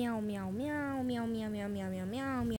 喵喵喵喵喵喵喵喵喵。